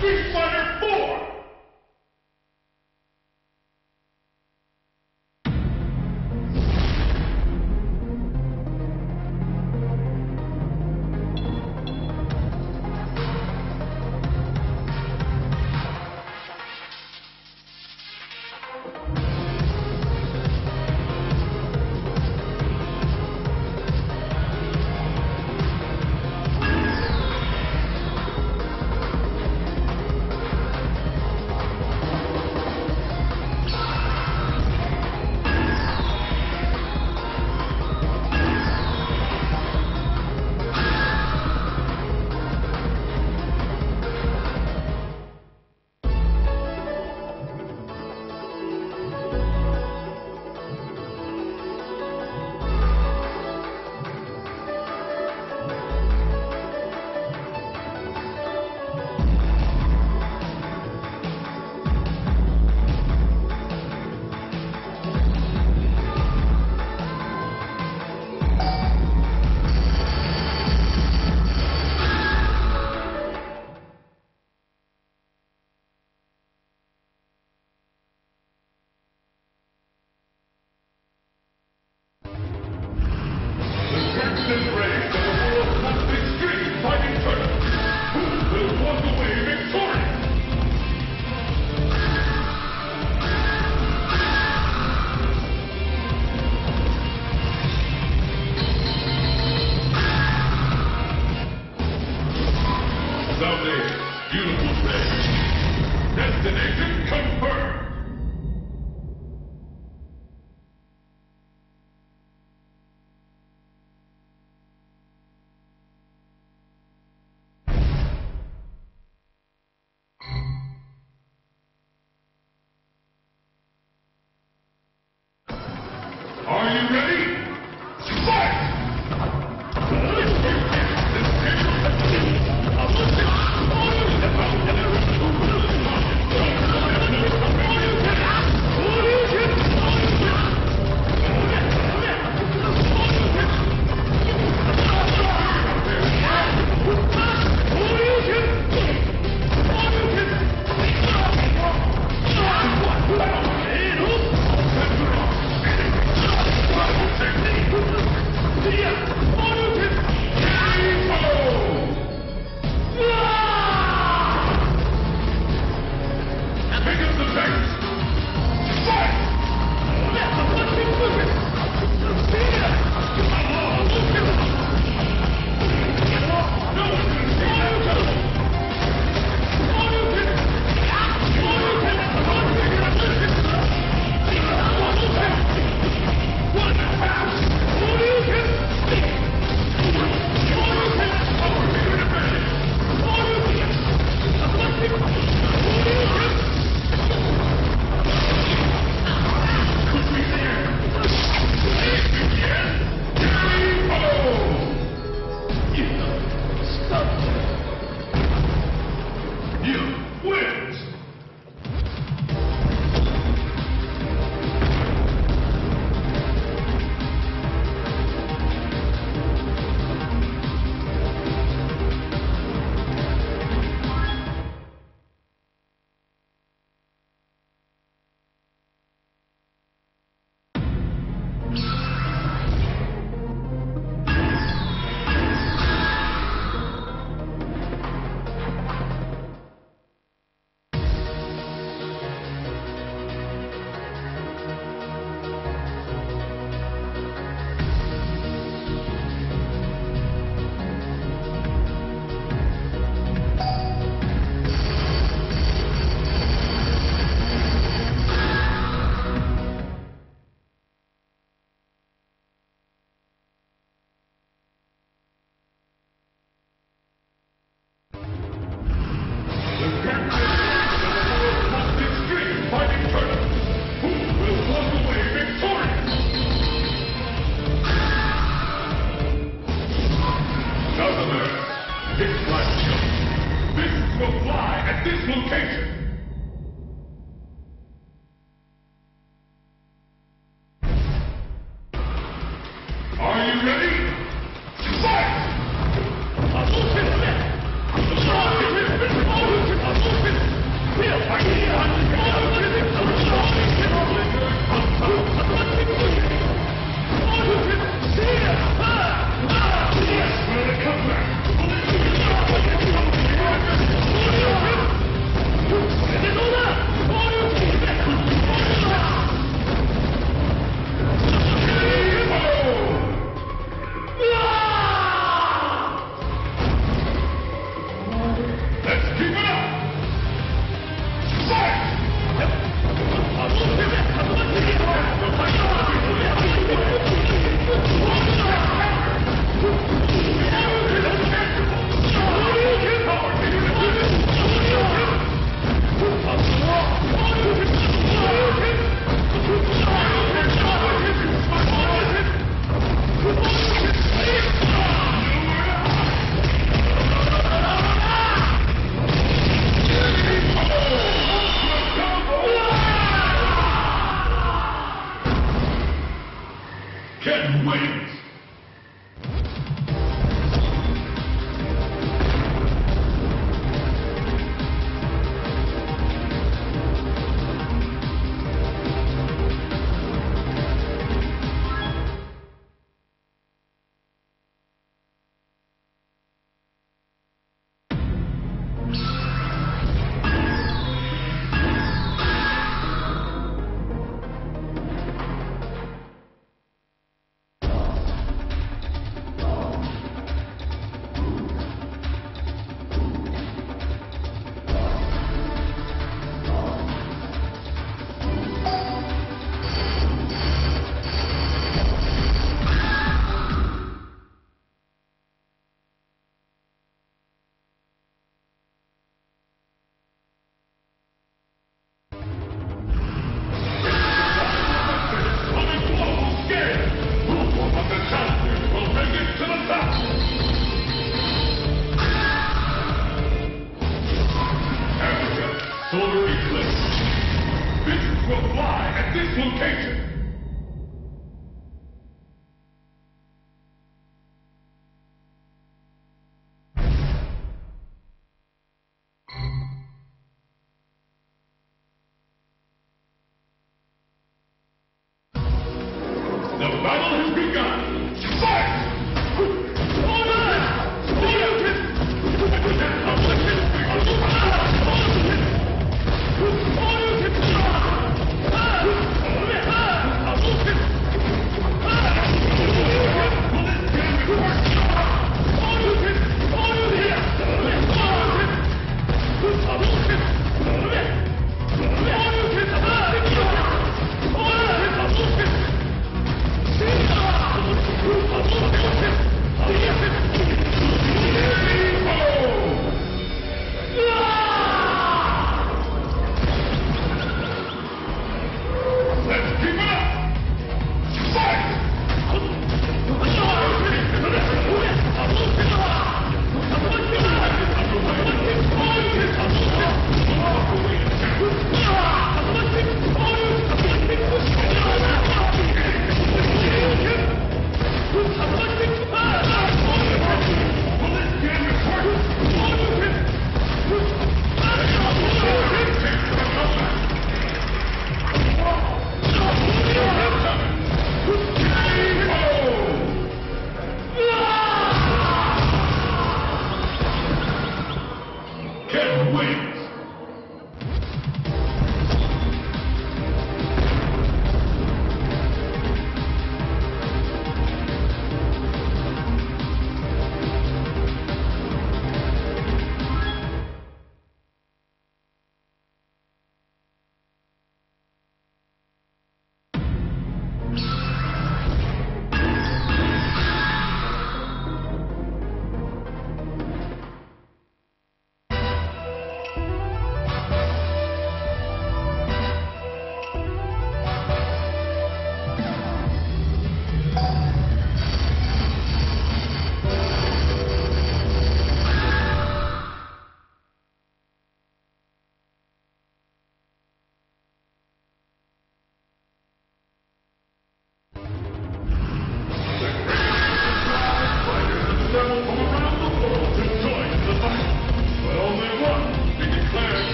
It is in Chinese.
This son is born!